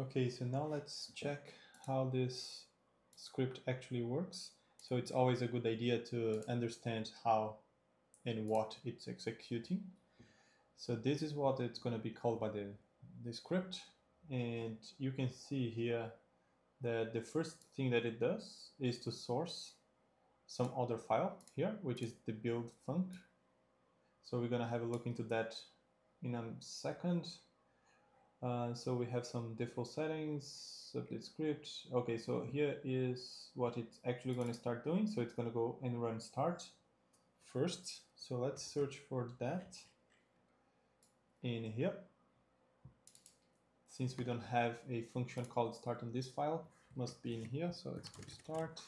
Okay, so now let's check how this script actually works. So it's always a good idea to understand how and what it's executing. So this is what it's going to be called by the, the script. And you can see here that the first thing that it does is to source some other file here, which is the build func. So we're going to have a look into that in a second. Uh, so we have some default settings, sublet script. Okay, so here is what it's actually going to start doing. So it's going to go and run start first. So let's search for that in here. Since we don't have a function called start on this file, must be in here. So let's go start.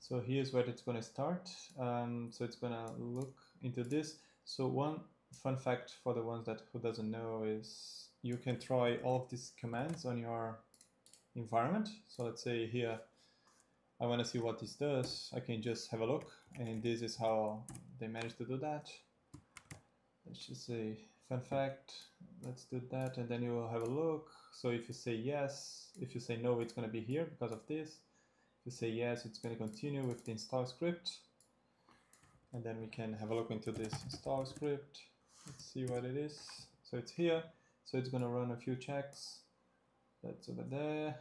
So here's where it's going to start. Um, so it's going to look into this. So one fun fact for the ones that who doesn't know is you can try all of these commands on your environment. So let's say here, I want to see what this does. I can just have a look and this is how they managed to do that. Let's just say fun fact, let's do that and then you will have a look. So if you say yes, if you say no, it's going to be here because of this. If you say yes, it's going to continue with the install script. And then we can have a look into this install script. Let's see what it is. So it's here. So it's going to run a few checks. That's over there.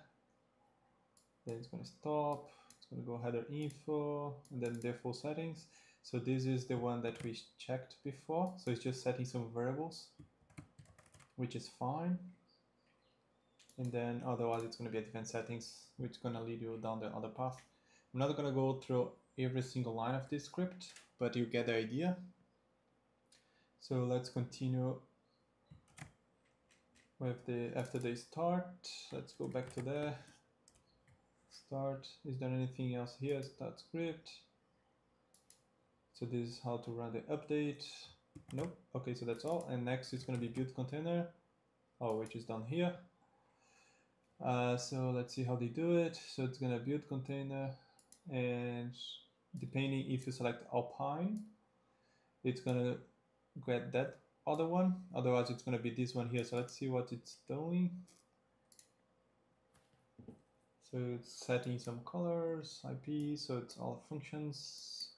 Then it's going to stop. It's going to go header info and then default settings. So this is the one that we checked before. So it's just setting some variables, which is fine. And then otherwise it's going to be advanced settings, which is going to lead you down the other path. I'm not going to go through every single line of this script, but you get the idea. So let's continue with the after they start let's go back to there. Start. Is there anything else here? Start script? So this is how to run the update. Nope. Okay so that's all. And next is going to be build container. Oh which is down here. Uh, so let's see how they do it. So it's going to build container and depending if you select alpine it's going to get that other one. Otherwise it's going to be this one here. So let's see what it's doing. So it's setting some colors ip so it's all functions.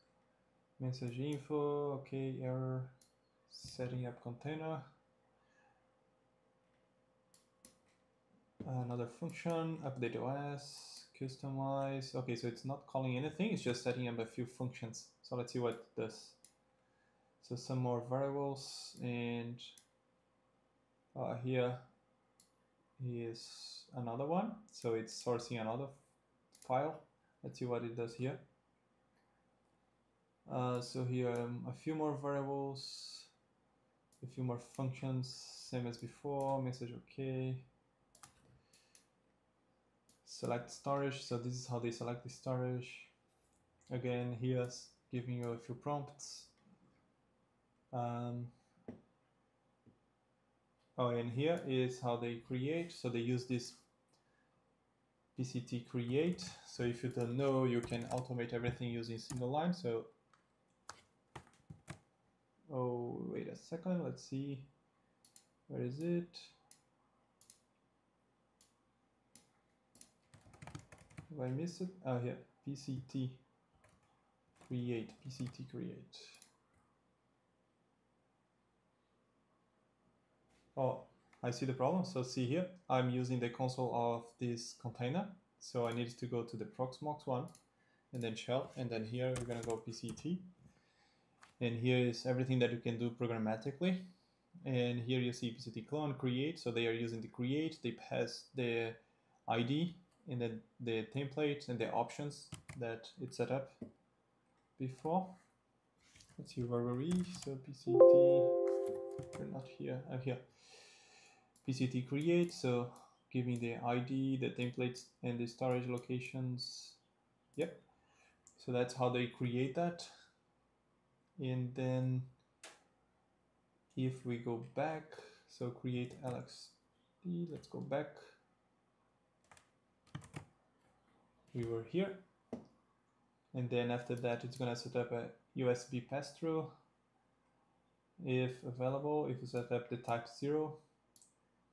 Message info okay error. Setting up container. Another function update os customize. Okay so it's not calling anything it's just setting up a few functions. So let's see what it does so some more variables and uh, here is another one. So it's sourcing another file. Let's see what it does here. Uh, so here um, a few more variables, a few more functions, same as before, message okay. Select storage, so this is how they select the storage. Again, here's giving you a few prompts. Um, oh, and here is how they create. So they use this PCT create. So if you don't know, you can automate everything using single line. So, oh, wait a second. Let's see. Where is it? Have I missed it? Oh, here. PCT create. PCT create. Oh, I see the problem. So see here, I'm using the console of this container. So I need to go to the Proxmox one and then shell. And then here we're going to go PCT. And here is everything that you can do programmatically. And here you see PCT clone create. So they are using the create. They pass the ID and then the template and the options that it set up before. Let's see where were we? So PCT, we're not here. I'm here. PCT create, so giving the ID, the templates, and the storage locations. Yep. So that's how they create that. And then if we go back, so create LXC, let's go back. We were here. And then after that, it's gonna set up a USB pass-through. If available, if you set up the type zero,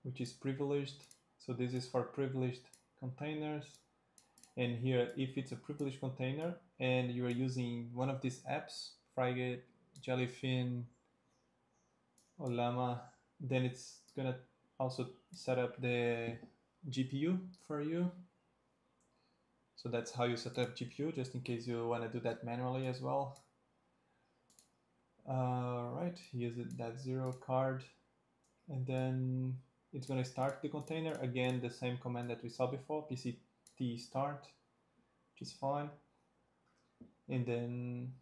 which is privileged. So this is for privileged containers. And here, if it's a privileged container and you are using one of these apps, Frigate, Jellyfin, or Llama, then it's gonna also set up the GPU for you. So that's how you set up GPU, just in case you want to do that manually as well. Uh, right, use that zero card, and then it's going to start the container. Again, the same command that we saw before, pct start, which is fine. And then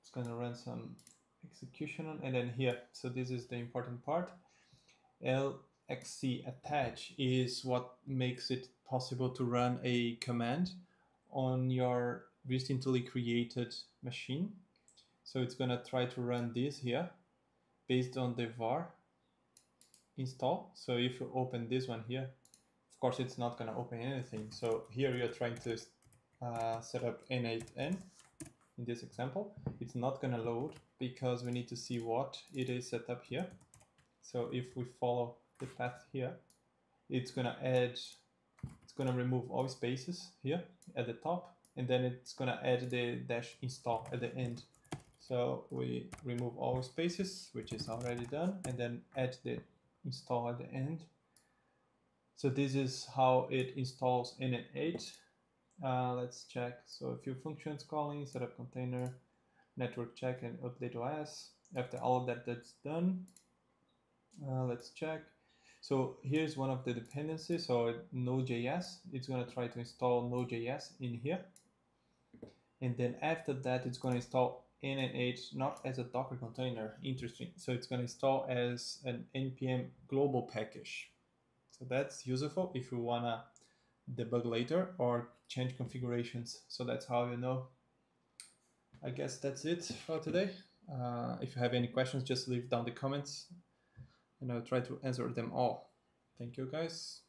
it's going to run some execution on, and then here, so this is the important part. LXC attach is what makes it possible to run a command on your recently created machine. So it's gonna try to run this here based on the var install. So if you open this one here, of course it's not gonna open anything. So here we are trying to uh, set up N8N in this example. It's not gonna load because we need to see what it is set up here. So if we follow the path here, it's gonna add, it's gonna remove all spaces here at the top, and then it's gonna add the dash install at the end. So we remove all spaces, which is already done, and then add the install at the end. So this is how it installs N8. Uh, let's check. So a few functions calling, setup container, network check, and update OS. After all of that that's done, uh, let's check. So here's one of the dependencies. So Node.js, it's going to try to install Node.js in here. And then after that, it's going to install N8 not as a Docker container. Interesting. So it's going to install as an npm global package. So that's useful if you want to debug later or change configurations. So that's how you know. I guess that's it for today. Uh, if you have any questions, just leave down the comments and I'll try to answer them all. Thank you guys.